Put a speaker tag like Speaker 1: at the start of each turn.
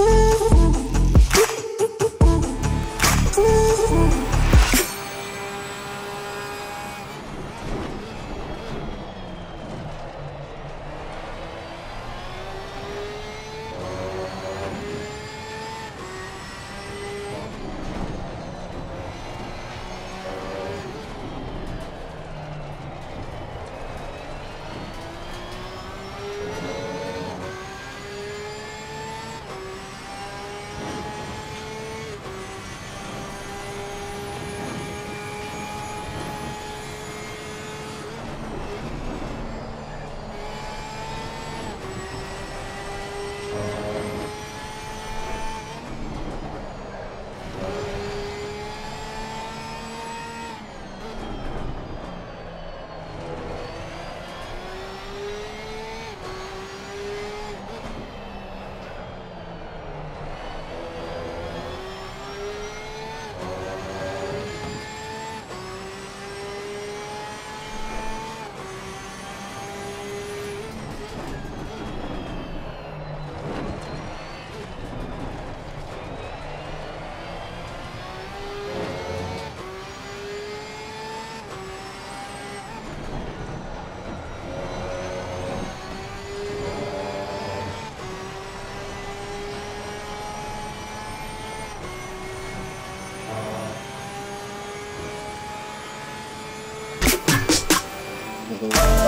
Speaker 1: Ooh. Hello.